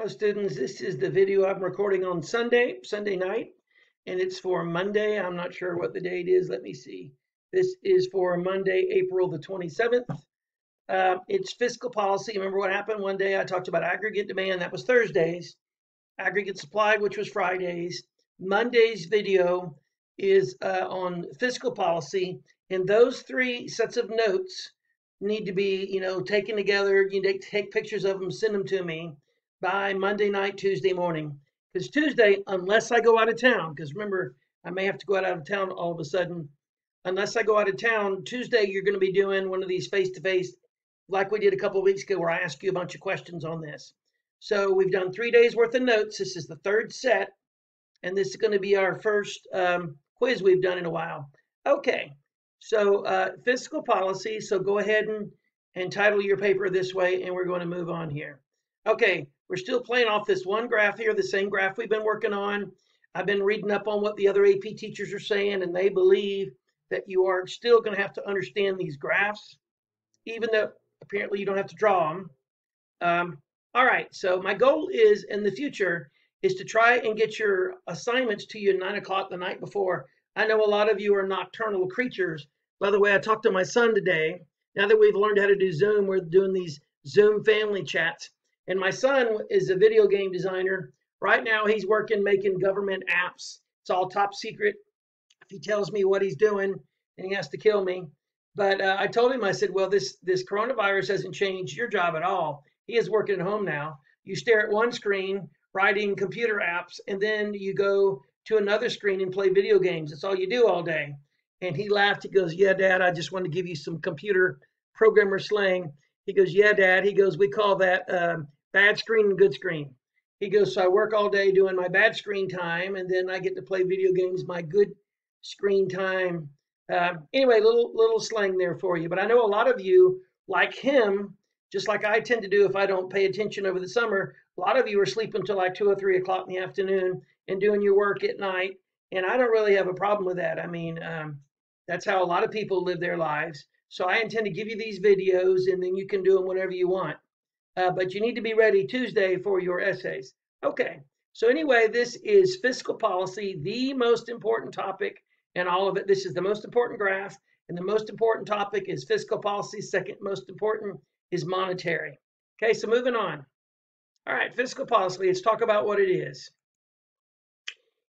Hello students, this is the video I'm recording on Sunday, Sunday night, and it's for Monday. I'm not sure what the date is. Let me see. This is for Monday, April the 27th. Uh, it's fiscal policy. Remember what happened one day? I talked about aggregate demand. That was Thursdays. Aggregate supply, which was Fridays. Monday's video is uh, on fiscal policy, and those three sets of notes need to be, you know, taken together. You take, take pictures of them, send them to me by Monday night, Tuesday morning. Because Tuesday, unless I go out of town, because remember, I may have to go out of town all of a sudden. Unless I go out of town, Tuesday, you're going to be doing one of these face to face, like we did a couple weeks ago, where I ask you a bunch of questions on this. So we've done three days worth of notes. This is the third set, and this is going to be our first um, quiz we've done in a while. Okay, so uh, fiscal policy. So go ahead and, and title your paper this way, and we're going to move on here. Okay, we're still playing off this one graph here, the same graph we've been working on. I've been reading up on what the other AP teachers are saying, and they believe that you are still going to have to understand these graphs, even though apparently you don't have to draw them. Um, all right, so my goal is in the future is to try and get your assignments to you at 9 o'clock the night before. I know a lot of you are nocturnal creatures. By the way, I talked to my son today. Now that we've learned how to do Zoom, we're doing these Zoom family chats. And my son is a video game designer. Right now, he's working making government apps. It's all top secret. If he tells me what he's doing, and he has to kill me. But uh, I told him, I said, well, this this coronavirus hasn't changed your job at all. He is working at home now. You stare at one screen, writing computer apps, and then you go to another screen and play video games. That's all you do all day. And he laughed. He goes, yeah, Dad, I just want to give you some computer programmer slang. He goes, yeah, Dad. He goes, we call that um, bad screen and good screen. He goes, so I work all day doing my bad screen time, and then I get to play video games my good screen time. Uh, anyway, little little slang there for you. But I know a lot of you, like him, just like I tend to do if I don't pay attention over the summer. A lot of you are sleeping until like two or three o'clock in the afternoon and doing your work at night. And I don't really have a problem with that. I mean, um, that's how a lot of people live their lives. So I intend to give you these videos, and then you can do them whenever you want uh, but you need to be ready Tuesday for your essays. Okay, so anyway, this is fiscal policy, the most important topic in all of it. This is the most important graph, and the most important topic is fiscal policy. Second most important is monetary. Okay, so moving on. All right, fiscal policy, let's talk about what it is.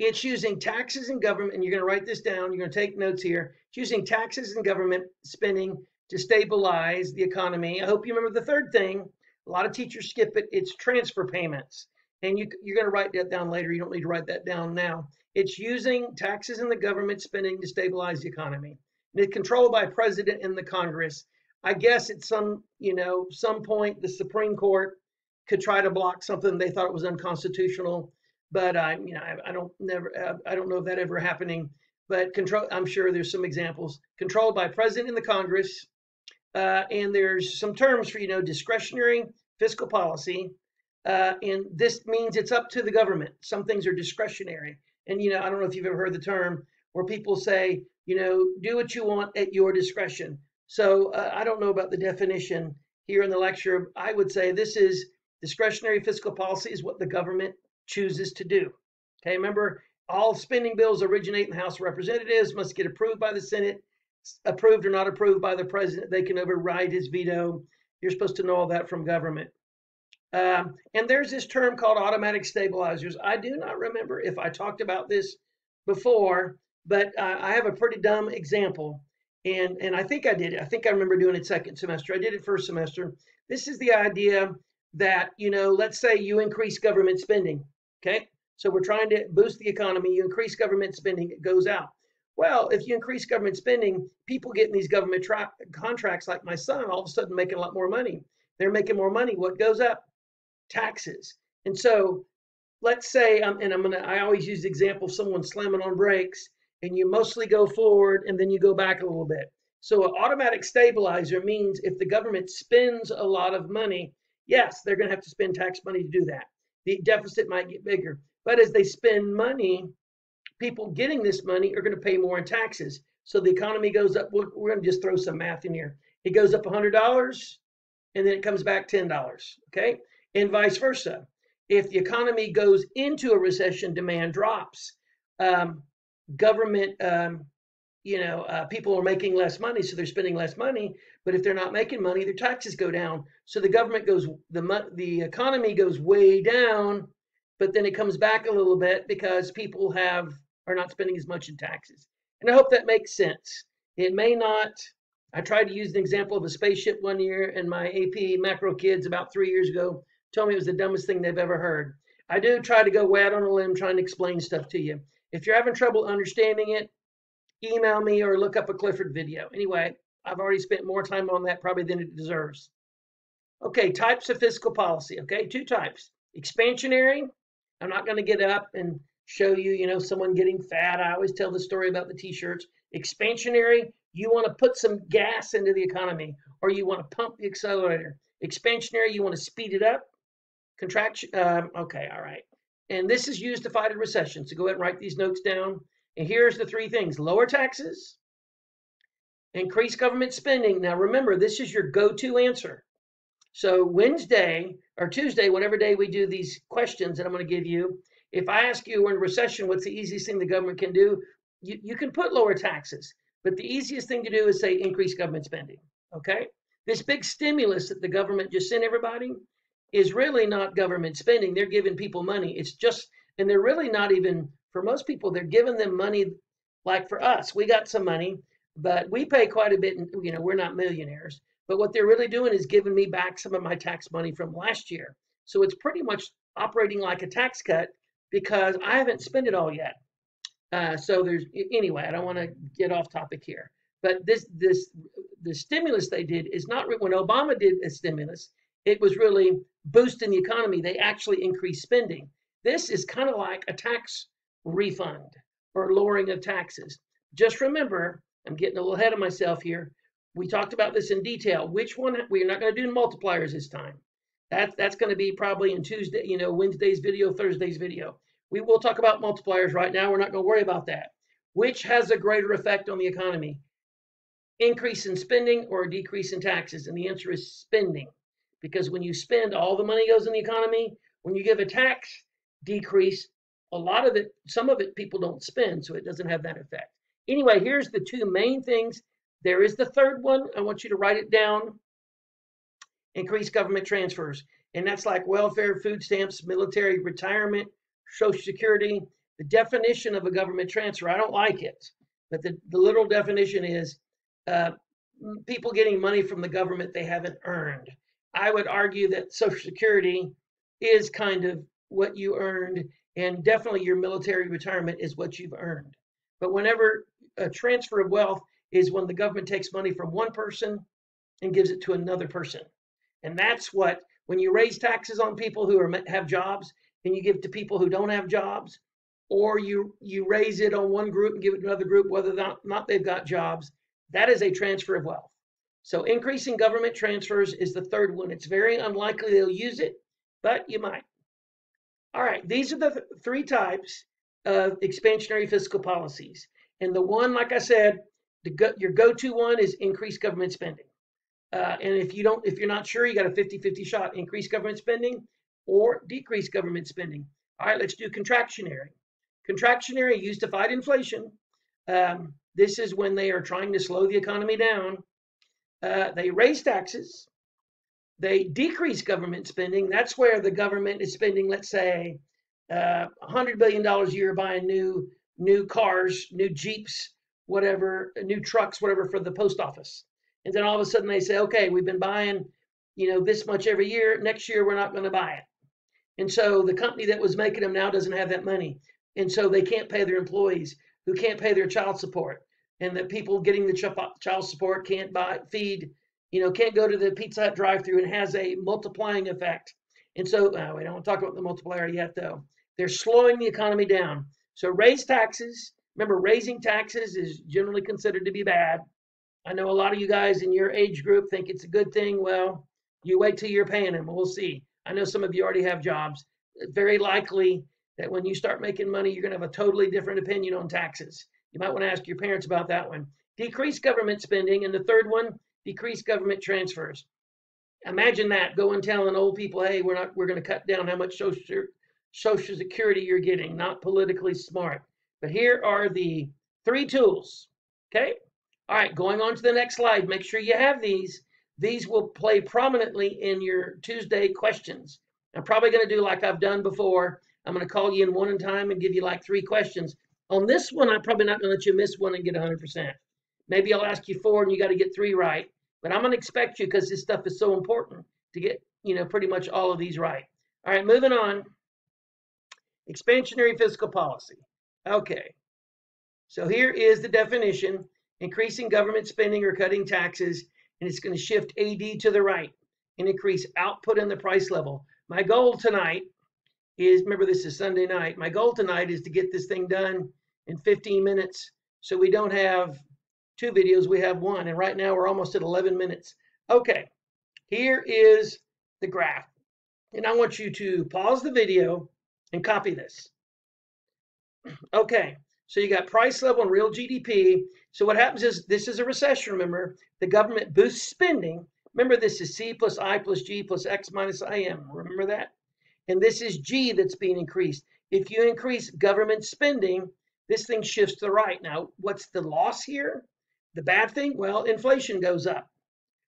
It's using taxes and government, and you're going to write this down, you're going to take notes here. It's using taxes and government spending to stabilize the economy. I hope you remember the third thing, a lot of teachers skip it. It's transfer payments. And you, you're going to write that down later. You don't need to write that down now. It's using taxes and the government spending to stabilize the economy. And it's controlled by president and the Congress. I guess at some, you know, some point the Supreme Court could try to block something they thought was unconstitutional. But I, you know, I, I don't never, I don't know if that ever happening. But control, I'm sure there's some examples. Controlled by president in the Congress, uh, and there's some terms for, you know, discretionary fiscal policy. Uh, and this means it's up to the government. Some things are discretionary. And, you know, I don't know if you've ever heard the term where people say, you know, do what you want at your discretion. So uh, I don't know about the definition here in the lecture. I would say this is discretionary fiscal policy is what the government chooses to do. Okay, remember, all spending bills originate in the House of Representatives, must get approved by the Senate, approved or not approved by the president. They can override his veto. You're supposed to know all that from government. Um, and there's this term called automatic stabilizers. I do not remember if I talked about this before, but uh, I have a pretty dumb example. And, and I think I did it. I think I remember doing it second semester. I did it first semester. This is the idea that, you know, let's say you increase government spending. Okay. So we're trying to boost the economy. You increase government spending, it goes out. Well, if you increase government spending, people getting these government tra- contracts like my son all of a sudden making a lot more money. They're making more money. What goes up? Taxes. And so let's say, um, and I'm gonna, I always use the example of someone slamming on brakes and you mostly go forward and then you go back a little bit. So an automatic stabilizer means if the government spends a lot of money, yes, they're going to have to spend tax money to do that. The deficit might get bigger. But as they spend money, people getting this money are going to pay more in taxes. So the economy goes up. We're, we're going to just throw some math in here. It goes up $100 and then it comes back $10. Okay. And vice versa. if the economy goes into a recession, demand drops. Um, government, um, you know, uh, people are making less money, so they're spending less money. But if they're not making money, their taxes go down. So the government goes, the the economy goes way down, but then it comes back a little bit because people have are not spending as much in taxes. And I hope that makes sense. It may not. I tried to use an example of a spaceship one year, and my AP macro kids about three years ago told me it was the dumbest thing they've ever heard. I do try to go way out on a limb trying to explain stuff to you. If you're having trouble understanding it, email me or look up a Clifford video. Anyway, I've already spent more time on that probably than it deserves. Okay, types of fiscal policy. Okay, two types. Expansionary. I'm not going to get up and show you, you know, someone getting fat. I always tell the story about the t-shirts. Expansionary, you want to put some gas into the economy or you want to pump the accelerator. Expansionary, you want to speed it up. Contraction, um, okay, all right. And this is used to fight a recession. So go ahead and write these notes down. And here's the three things lower taxes, increase government spending. Now remember, this is your go to answer. So Wednesday or Tuesday, whatever day we do these questions that I'm going to give you, if I ask you we're in recession, what's the easiest thing the government can do? You, you can put lower taxes, but the easiest thing to do is say increase government spending. Okay? This big stimulus that the government just sent everybody, is really not government spending. They're giving people money. It's just, and they're really not even, for most people, they're giving them money like for us. We got some money, but we pay quite a bit. And, You know, we're not millionaires. But what they're really doing is giving me back some of my tax money from last year. So it's pretty much operating like a tax cut because I haven't spent it all yet. Uh, so there's anyway. I don't want to get off topic here, but this this the stimulus they did is not when Obama did a stimulus it was really boosting the economy. They actually increased spending. This is kind of like a tax refund or lowering of taxes. Just remember, I'm getting a little ahead of myself here. We talked about this in detail. Which one? We're not going to do multipliers this time. That's that's going to be probably in Tuesday, you know, Wednesday's video, Thursday's video. We will talk about multipliers right now. We're not going to worry about that. Which has a greater effect on the economy? Increase in spending or a decrease in taxes? And the answer is spending because when you spend, all the money goes in the economy. When you give a tax decrease, a lot of it, some of it people don't spend, so it doesn't have that effect. Anyway, here's the two main things. There is the third one. I want you to write it down. Increase government transfers. And that's like welfare, food stamps, military retirement, Social Security. The definition of a government transfer, I don't like it, but the, the literal definition is uh, people getting money from the government they haven't earned. I would argue that Social Security is kind of what you earned, and definitely your military retirement is what you've earned. But whenever a transfer of wealth is when the government takes money from one person and gives it to another person. And that's what, when you raise taxes on people who are, have jobs and you give to people who don't have jobs, or you, you raise it on one group and give it to another group, whether or not, not they've got jobs, that is a transfer of wealth. So increasing government transfers is the third one. It's very unlikely they'll use it, but you might. All right, these are the th three types of expansionary fiscal policies. And the one, like I said, go, your go-to one is increase government spending. Uh, and if you don't, if you're not sure, you got a 50-50 shot: increase government spending or decrease government spending. All right, let's do contractionary. Contractionary used to fight inflation. Um, this is when they are trying to slow the economy down uh, they raise taxes, they decrease government spending. That's where the government is spending, let's say, uh, $100 billion a year buying new new cars, new Jeeps, whatever, new trucks, whatever for the post office. And then all of a sudden they say, okay, we've been buying, you know, this much every year. Next year we're not going to buy it. And so the company that was making them now doesn't have that money. And so they can't pay their employees who can't pay their child support and that people getting the child support can't buy feed you know can't go to the pizza hut drive through and has a multiplying effect. And so uh, we don't want to talk about the multiplier yet though. They're slowing the economy down. So raise taxes. Remember raising taxes is generally considered to be bad. I know a lot of you guys in your age group think it's a good thing. Well you wait till you're paying them we'll see. I know some of you already have jobs. Very likely that when you start making money you're going to have a totally different opinion on taxes. You might want to ask your parents about that one. Decrease government spending. And the third one, decrease government transfers. Imagine that going telling old people, hey, we're not we're going to cut down how much social social security you're getting. Not politically smart. But here are the three tools. Okay. All right, going on to the next slide. Make sure you have these. These will play prominently in your Tuesday questions. I'm probably going to do like I've done before. I'm going to call you in one in time and give you like three questions. On this one, I'm probably not going to let you miss one and get 100%. Maybe I'll ask you four and you got to get three right. But I'm going to expect you because this stuff is so important to get, you know, pretty much all of these right. All right, moving on. Expansionary fiscal policy. Okay. So here is the definition. Increasing government spending or cutting taxes, and it's going to shift AD to the right and increase output in the price level. My goal tonight is, remember this is Sunday night, my goal tonight is to get this thing done in 15 minutes so we don't have two videos, we have one. And right now we're almost at 11 minutes. Okay, here is the graph. And I want you to pause the video and copy this. Okay, so you got price level and real GDP. So what happens is this is a recession, remember. The government boosts spending. Remember, this is C plus I plus G plus X minus IM. Remember that? And this is G that's being increased. If you increase government spending, this thing shifts to the right. Now, what's the loss here? The bad thing? Well, inflation goes up.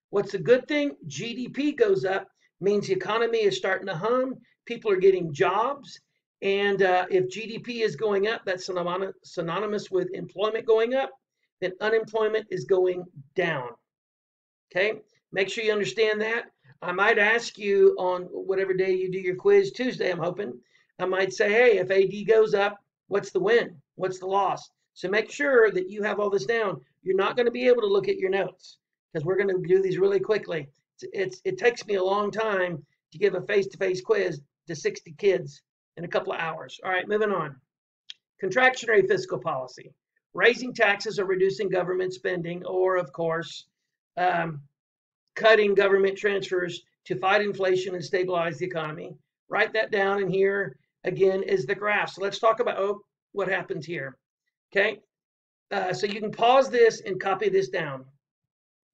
What's the good thing? GDP goes up, means the economy is starting to hum. People are getting jobs. And uh, if GDP is going up, that's synonymous with employment going up, then unemployment is going down. Okay, make sure you understand that. I might ask you on whatever day you do your quiz, Tuesday, I'm hoping, I might say, hey, if AD goes up, what's the win? What's the loss? So make sure that you have all this down. You're not going to be able to look at your notes because we're going to do these really quickly. It's, it's, it takes me a long time to give a face-to-face quiz to 60 kids in a couple of hours. All right, moving on. Contractionary fiscal policy, raising taxes or reducing government spending, or of course, um, cutting government transfers to fight inflation and stabilize the economy. Write that down, and here again is the graph. So let's talk about oh, what happens here. Okay, uh, so you can pause this and copy this down.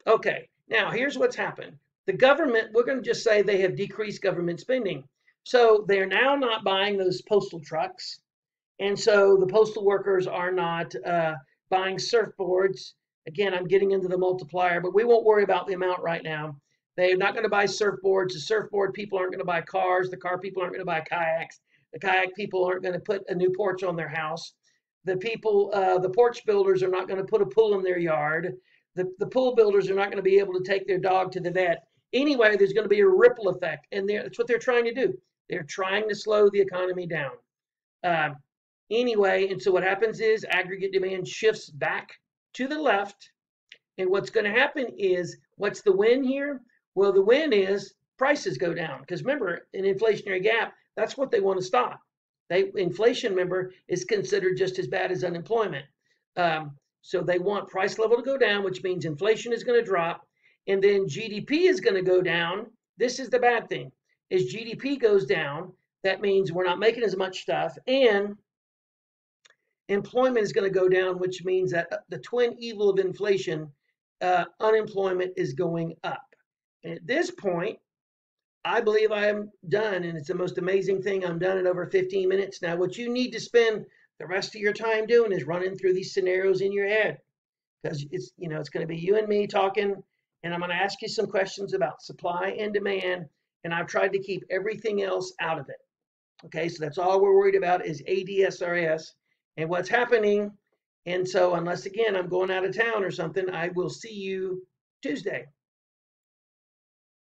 Okay, now here's what's happened. The government, we're going to just say they have decreased government spending. So they're now not buying those postal trucks. And so the postal workers are not uh, buying surfboards. Again, I'm getting into the multiplier, but we won't worry about the amount right now. They're not going to buy surfboards. The surfboard people aren't going to buy cars. The car people aren't going to buy kayaks. The kayak people aren't going to put a new porch on their house. The people, uh, the porch builders are not going to put a pool in their yard. The, the pool builders are not going to be able to take their dog to the vet. Anyway, there's going to be a ripple effect, and that's what they're trying to do. They're trying to slow the economy down. Uh, anyway, and so what happens is aggregate demand shifts back to the left. And what's going to happen is, what's the win here? Well, the win is prices go down. Because remember, an inflationary gap, that's what they want to stop. They inflation, remember, is considered just as bad as unemployment. Um, so they want price level to go down, which means inflation is going to drop, and then GDP is going to go down. This is the bad thing as GDP goes down, that means we're not making as much stuff and employment is going to go down, which means that uh, the twin evil of inflation, uh, unemployment is going up. And at this point, I believe I am done, and it's the most amazing thing. I'm done in over 15 minutes now. What you need to spend the rest of your time doing is running through these scenarios in your head, because it's you know it's going to be you and me talking, and I'm going to ask you some questions about supply and demand and I've tried to keep everything else out of it. Okay, so that's all we're worried about is ADSRS and what's happening. And so, unless again I'm going out of town or something, I will see you Tuesday.